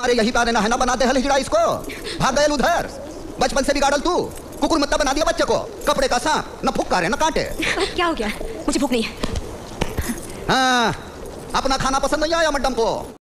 मारे यही पारे ना है ना बनाते हल हिड़ा इसको? भाग गए उधर बचपन से बिगाड़ल तू। कुकुर मत्ता बना दिया बच्चे को। कपड़े का सांप न फुक्कारे न कांटे। क्या हो गया? मुझे भूख नहीं है। हाँ अपना खाना पसंद नहीं आया मैडम को।